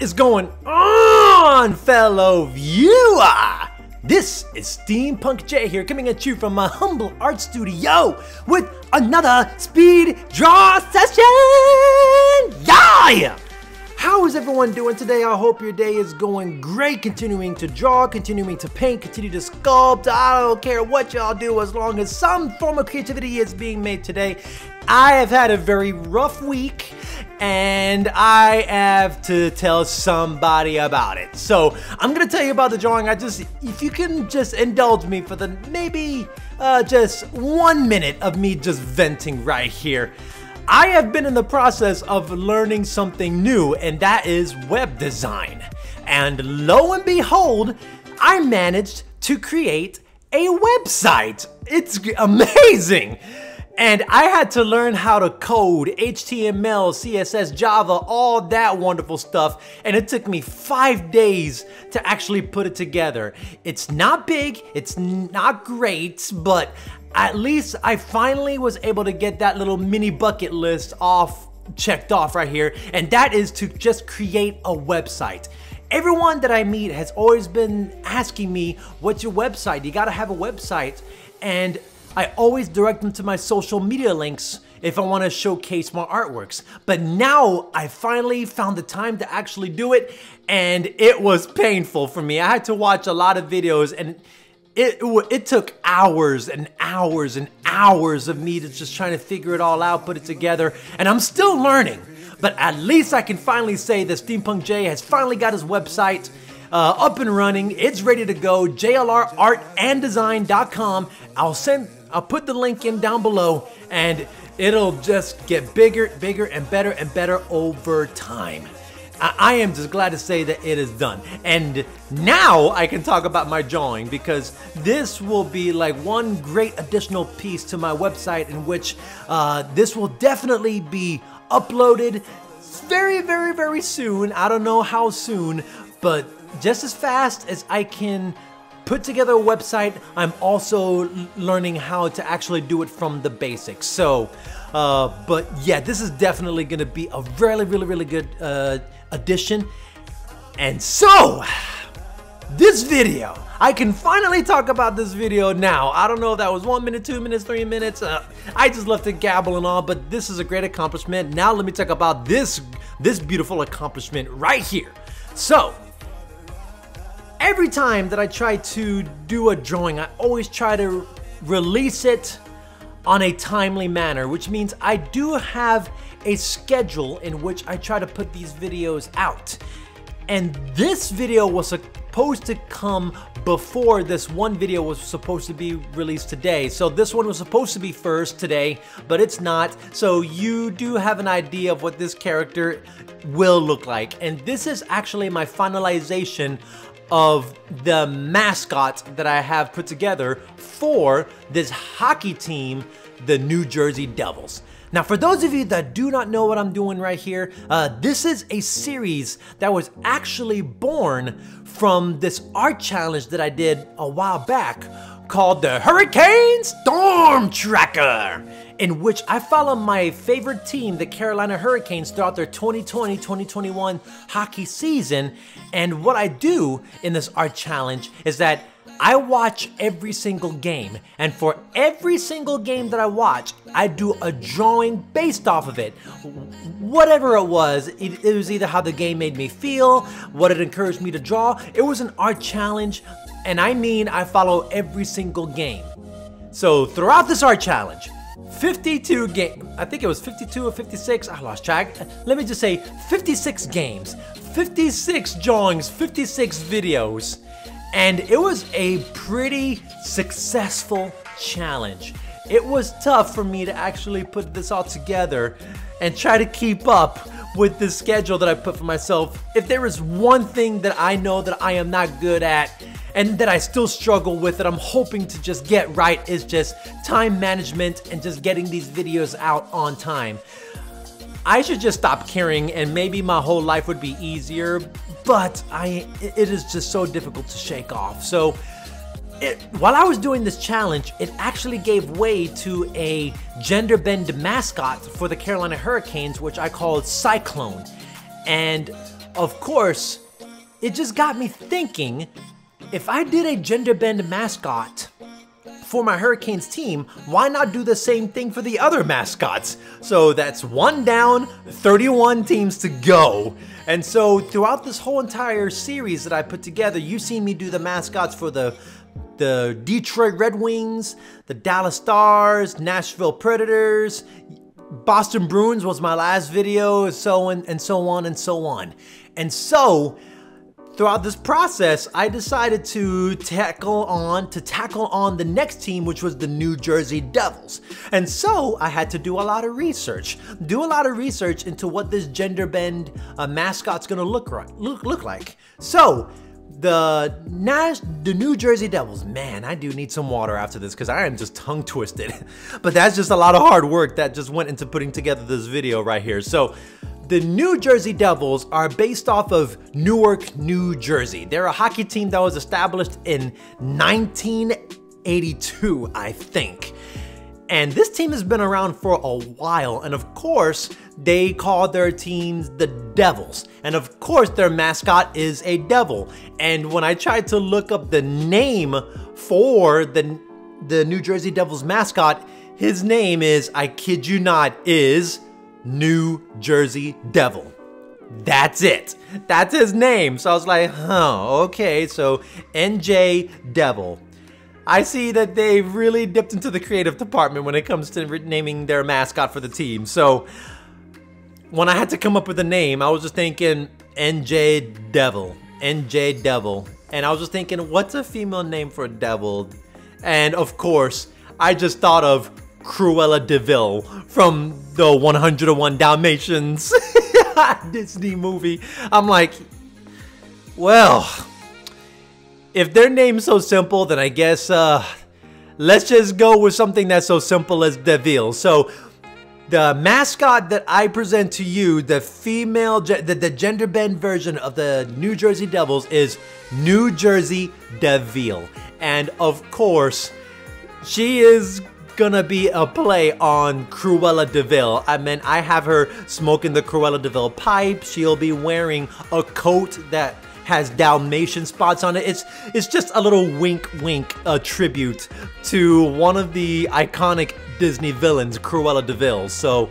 What is going on, fellow viewer? This is Steampunk J here, coming at you from my humble art studio with another speed draw session! Yeah! How is everyone doing today? I hope your day is going great, continuing to draw, continuing to paint, continue to sculpt. I don't care what y'all do as long as some form of creativity is being made today. I have had a very rough week and I have to tell somebody about it. So I'm gonna tell you about the drawing. I just, if you can just indulge me for the maybe uh, just one minute of me just venting right here. I have been in the process of learning something new, and that is web design. And lo and behold, I managed to create a website. It's amazing. And I had to learn how to code HTML, CSS, Java, all that wonderful stuff. And it took me five days to actually put it together. It's not big, it's not great, but at least I finally was able to get that little mini bucket list off, checked off right here. And that is to just create a website. Everyone that I meet has always been asking me, what's your website? You gotta have a website. And I always direct them to my social media links if I want to showcase my artworks. But now I finally found the time to actually do it and it was painful for me. I had to watch a lot of videos and it, it took hours and hours and hours of me to just trying to figure it all out, put it together, and I'm still learning. But at least I can finally say that Steampunk J has finally got his website uh, up and running. It's ready to go. JLRArtandDesign.com. I'll send I'll put the link in down below and it'll just get bigger, bigger, and better and better over time. I, I am just glad to say that it is done. And now I can talk about my drawing because this will be like one great additional piece to my website in which uh, this will definitely be uploaded very, very, very soon. I don't know how soon, but just as fast as I can put together a website, I'm also learning how to actually do it from the basics. So, uh, but yeah, this is definitely gonna be a really, really, really good uh, addition. And so, this video, I can finally talk about this video now. I don't know if that was one minute, two minutes, three minutes. Uh, I just left it gabbling on, but this is a great accomplishment. Now let me talk about this, this beautiful accomplishment right here. So, every time that I try to do a drawing, I always try to release it on a timely manner, which means I do have a schedule in which I try to put these videos out. And this video was supposed to come before this one video was supposed to be released today. So this one was supposed to be first today, but it's not. So you do have an idea of what this character will look like. And this is actually my finalization of the mascot that I have put together for this hockey team, the New Jersey Devils. Now, for those of you that do not know what I'm doing right here, uh, this is a series that was actually born from this art challenge that I did a while back called the Hurricane Storm Tracker, in which I follow my favorite team, the Carolina Hurricanes, throughout their 2020-2021 hockey season. And what I do in this art challenge is that I watch every single game, and for every single game that I watch, I do a drawing based off of it. Whatever it was, it, it, was either how the game made me feel, what it encouraged me to draw. It was an art challenge, and I mean I follow every single game. So throughout this art challenge, 52 game, I think it was 52 or 56, I lost track. Let me just say 56 games, 56 drawings, 56 videos. And it was a pretty successful challenge. It was tough for me to actually put this all together and try to keep up with the schedule that I put for myself. If there is one thing that I know that I am not good at and that I still struggle with that I'm hoping to just get right is just time management and just getting these videos out on time. I should just stop caring and maybe my whole life would be easier, but I it is just so difficult to shake off. So it, while I was doing this challenge, it actually gave way to a gender bend mascot for the Carolina Hurricanes, which I called Cyclone. And of course, it just got me thinking if I did a gender bend mascot for my Hurricanes team, why not do the same thing for the other mascots? So that's one down, 31 teams to go. And so throughout this whole entire series that I put together, you've seen me do the mascots for the the Detroit Red Wings, the Dallas Stars, Nashville Predators, Boston Bruins was my last video, so on and so on and so on. And so throughout this process, I decided to tackle on to tackle on the next team, which was the New Jersey Devils. And so I had to do a lot of research, do a lot of research into what this gender bend uh, mascot's gonna look, right, look, look like. So the Nash, the New Jersey Devils. Man, I do need some water after this because I am just tongue twisted. but that's just a lot of hard work that just went into putting together this video right here. So the New Jersey Devils are based off of Newark, New Jersey. They're a hockey team that was established in 1982, I think. And this team has been around for a while, and of course, they call their teams the Devils. And of course, their mascot is a devil. And when I tried to look up the name for the, the New Jersey Devils mascot, his name is, I kid you not, is New Jersey Devil. That's it. That's his name. So I was like, huh, okay, so NJ Devil. I see that they've really dipped into the creative department when it comes to naming their mascot for the team. So when I had to come up with a name, I was just thinking NJ Devil. NJ Devil. And I was just thinking, what's a female name for a devil? And of course, I just thought of Cruella de Vil from the 101 Dalmatians Disney movie. I'm like, well, if their name's so simple, then I guess uh, let's just go with something that's so simple as Deville. So the mascot that I present to you, the female, the, the gender bend version of the New Jersey Devils is New Jersey Deville. And of course, she is gonna be a play on Cruella de Vil. I mean, I have her smoking the Cruella de Vil pipe. She'll be wearing a coat that has Dalmatian spots on it. It's it's just a little wink wink a tribute to one of the iconic Disney villains, Cruella de Vil. So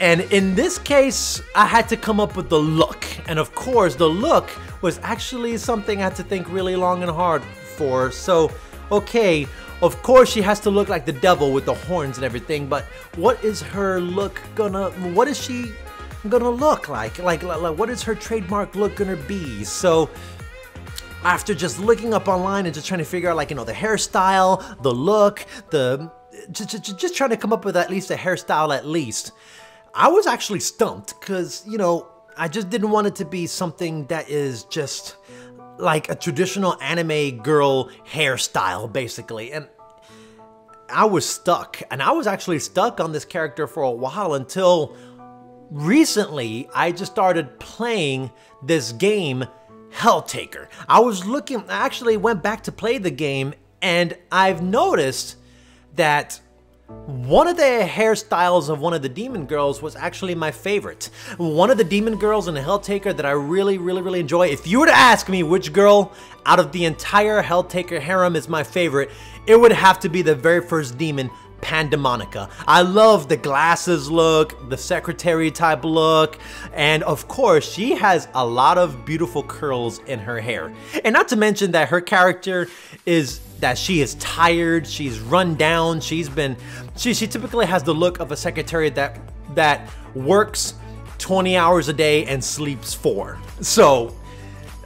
and in this case, I had to come up with the look. And of course, the look was actually something I had to think really long and hard for. So, okay, of course, she has to look like the devil with the horns and everything, but what is her look gonna, what is she gonna look like? Like, like, what is her trademark look gonna be? So, after just looking up online and just trying to figure out like, you know, the hairstyle, the look, the, just, just, just trying to come up with at least a hairstyle at least, I was actually stumped because, you know, I just didn't want it to be something that is just like a traditional anime girl hairstyle, basically. And I was stuck. And I was actually stuck on this character for a while until recently I just started playing this game, Helltaker. I was looking, I actually went back to play the game and I've noticed that one of the hairstyles of one of the demon girls was actually my favorite. One of the demon girls in Helltaker that I really, really, really enjoy. If you were to ask me which girl out of the entire Helltaker harem is my favorite, it would have to be the very first demon, Pandemonica. I love the glasses look, the secretary type look, and of course, she has a lot of beautiful curls in her hair. And not to mention that her character is that she is tired, she's run down, she's been she she typically has the look of a secretary that that works 20 hours a day and sleeps 4. So,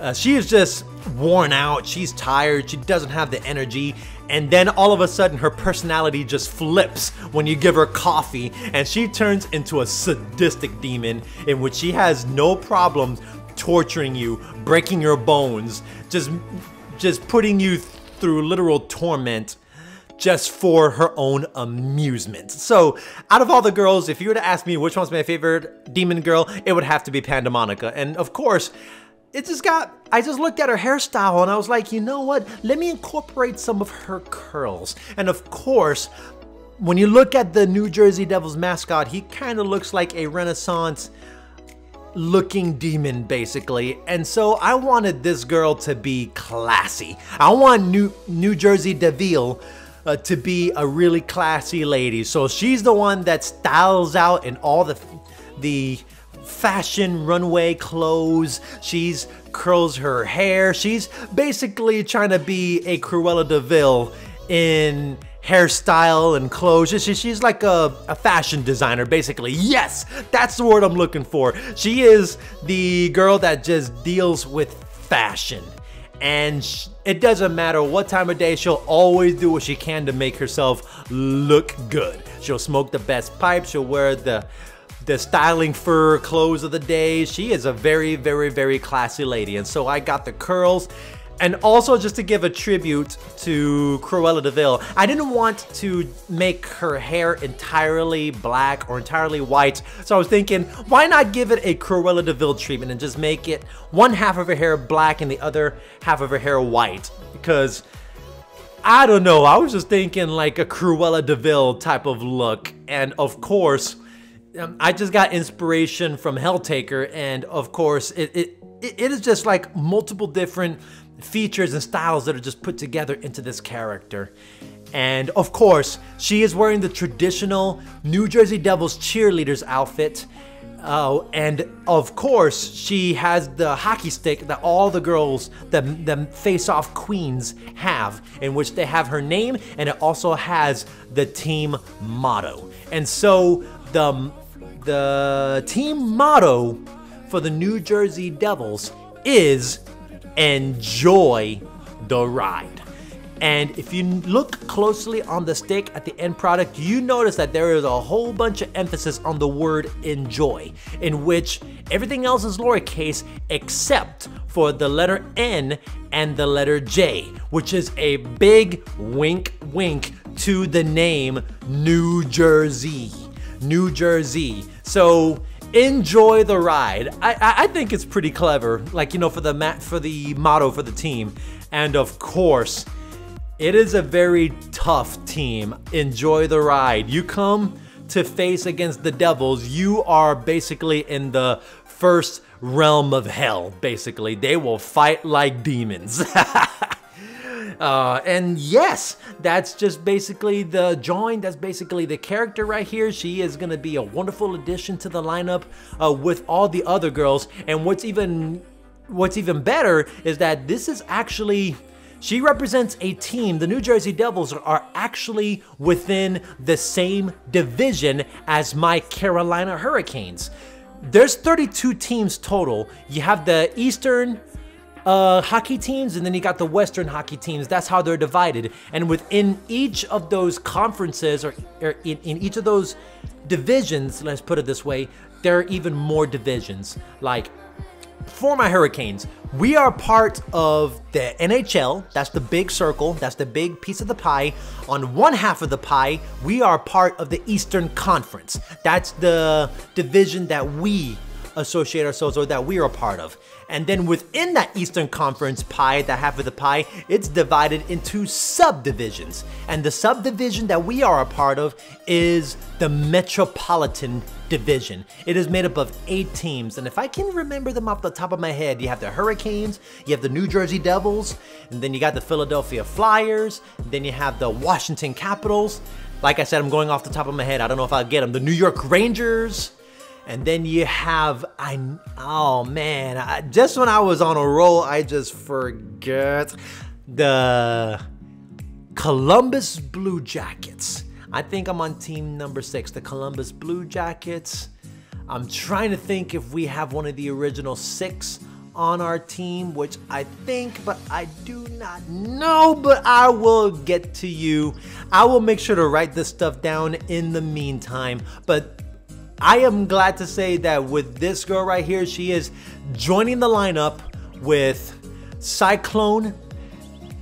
uh, she is just worn out, she's tired, she doesn't have the energy, and then all of a sudden her personality just flips when you give her coffee and she turns into a sadistic demon in which she has no problem torturing you, breaking your bones, just just putting you through literal torment just for her own amusement. So, out of all the girls, if you were to ask me which one's my favorite demon girl, it would have to be Pandemonica. And of course, it just got, I just looked at her hairstyle and I was like, you know what? Let me incorporate some of her curls. And of course, when you look at the New Jersey Devils mascot, he kind of looks like a Renaissance looking demon basically and so I wanted this girl to be classy. I want New New Jersey Deville uh, to be a really classy lady. So she's the one that styles out in all the the fashion runway clothes. She's curls her hair. She's basically trying to be a Cruella de Vil in hairstyle and clothes. She, she's like a, a fashion designer, basically. Yes, that's the word I'm looking for. She is the girl that just deals with fashion. And it doesn't matter what time of day, she'll always do what she can to make herself look good. She'll smoke the best pipe, she'll wear the the styling for clothes of the day. She is a very, very, very classy lady. And so I got the curls and also just to give a tribute to Cruella de Vil, I didn't want to make her hair entirely black or entirely white. So I was thinking, why not give it a Cruella de Vil treatment and just make it one half of her hair black and the other half of her hair white? Because I don't know, I was just thinking like a Cruella de Vil type of look. And of course, um, I just got inspiration from Helltaker, and of course, it, it it is just like multiple different features and styles that are just put together into this character. And of course, she is wearing the traditional New Jersey Devils cheerleaders outfit. Uh, and of course, she has the hockey stick that all the girls, the, the face-off queens have, in which they have her name, and it also has the team motto. And so the, the team motto for the New Jersey Devils is enjoy the ride. And if you look closely on the stick at the end product, you notice that there is a whole bunch of emphasis on the word enjoy, in which everything else is lowercase except for the letter N and the letter J, which is a big wink wink to the name New Jersey. New Jersey. So enjoy the ride. I, I, think it's pretty clever, like, you know, for the mat, for the motto for the team. And of course, it is a very tough team. Enjoy the ride. You come to face against the Devils, you are basically in the first realm of hell, basically. They will fight like demons. Uh, and yes, that's just basically the join. That's basically the character right here. She is going to be a wonderful addition to the lineup uh, with all the other girls. And what's even what's even better is that this is actually she represents a team. The New Jersey Devils are actually within the same division as my Carolina Hurricanes. There's 32 teams total. You have the Eastern, uh, hockey teams, and then you got the Western hockey teams. That's how they're divided. And within each of those conferences, or, or in, in each of those divisions, let's put it this way, there are even more divisions. Like for my Hurricanes, we are part of the NHL. That's the big circle. That's the big piece of the pie. On one half of the pie, we are part of the Eastern Conference. That's the division that we associate ourselves or that we are a part of. And then within that Eastern Conference pie, that half of the pie, it's divided into subdivisions. And the subdivision that we are a part of is the Metropolitan Division. It is made up of eight teams. And if I can remember them off the top of my head, you have the Hurricanes, you have the New Jersey Devils, and then you got the Philadelphia Flyers, then you have the Washington Capitals. Like I said, I'm going off the top of my head. I don't know if I'll get them. The New York Rangers, and then you have, I oh man, I, just when I was on a roll, I just forget the Columbus Blue Jackets. I think I'm on team number six, the Columbus Blue Jackets. I'm trying to think if we have one of the original six on our team, which I think, but I do not know, but I will get to you. I will make sure to write this stuff down in the meantime, but I am glad to say that with this girl right here, she is joining the lineup with Cyclone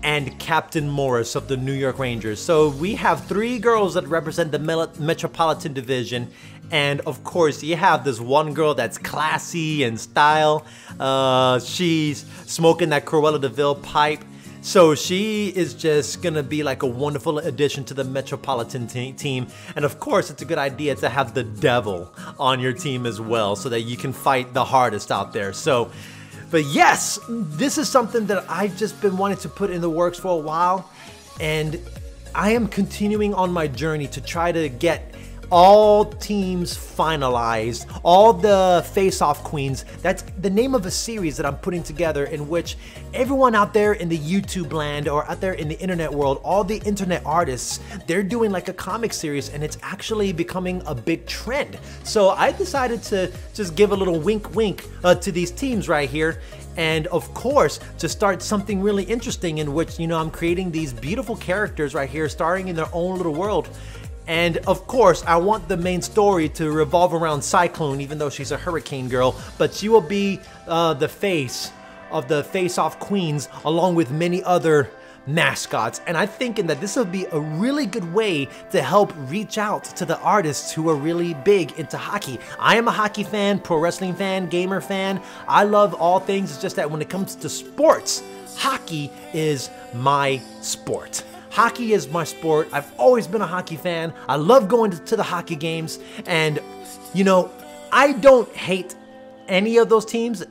and Captain Morris of the New York Rangers. So we have three girls that represent the Metropolitan Division. And of course, you have this one girl that's classy and style. Uh, she's smoking that Cruella de Vil pipe. So she is just gonna be like a wonderful addition to the Metropolitan te- team. And of course, it's a good idea to have the devil on your team as well so that you can fight the hardest out there. So, but yes, this is something that I've just been wanting to put in the works for a while. And I am continuing on my journey to try to get all teams finalized, all the face-off queens. That's the name of a series that I'm putting together in which everyone out there in the YouTube land or out there in the internet world, all the internet artists, they're doing like a comic series and it's actually becoming a big trend. So I decided to just give a little wink wink uh, to these teams right here and of course to start something really interesting in which you know I'm creating these beautiful characters right here starring in their own little world and of course, I want the main story to revolve around Cyclone, even though she's a hurricane girl, but she will be uh, the face of the Face Off Queens, along with many other mascots. And I'm thinking that this will be a really good way to help reach out to the artists who are really big into hockey. I am a hockey fan, pro wrestling fan, gamer fan. I love all things. It's just that when it comes to sports, hockey is my sport. Hockey is my sport. I've always been a hockey fan. I love going to the hockey games. And, you know, I don't hate any of those teams.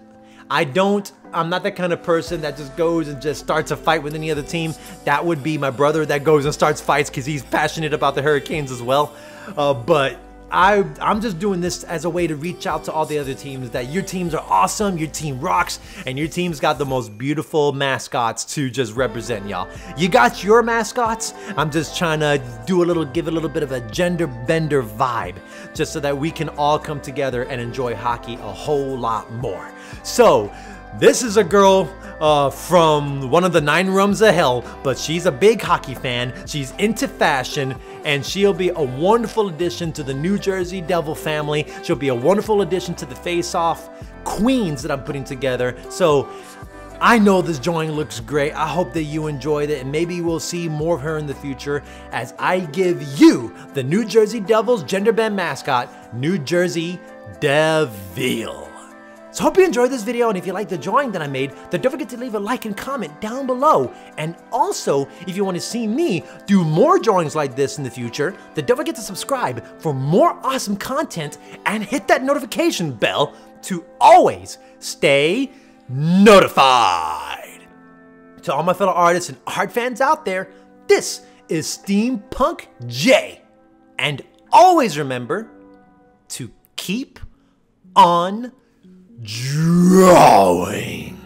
I don't, I'm not that kind of person that just goes and just starts a fight with any other team. That would be my brother that goes and starts fights because he's passionate about the Hurricanes as well. Uh, but I, I'm just doing this as a way to reach out to all the other teams that your teams are awesome, your team rocks, and your team's got the most beautiful mascots to just represent y'all. You got your mascots? I'm just trying to do a little, give a little bit of a gender bender vibe, just so that we can all come together and enjoy hockey a whole lot more. So, this is a girl uh, from one of the nine rooms of hell, but she's a big hockey fan. She's into fashion, and she'll be a wonderful addition to the New Jersey Devil family. She'll be a wonderful addition to the Face Off Queens that I'm putting together. So I know this drawing looks great. I hope that you enjoyed it, and maybe we'll see more of her in the future as I give you the New Jersey Devils gender bend mascot, New Jersey Deville. So hope you enjoyed this video and if you like the drawing that I made, then don't forget to leave a like and comment down below. And also, if you want to see me do more drawings like this in the future, then don't forget to subscribe for more awesome content and hit that notification bell to always stay notified. To all my fellow artists and art fans out there, this is Steampunk J. And always remember to keep on drawing.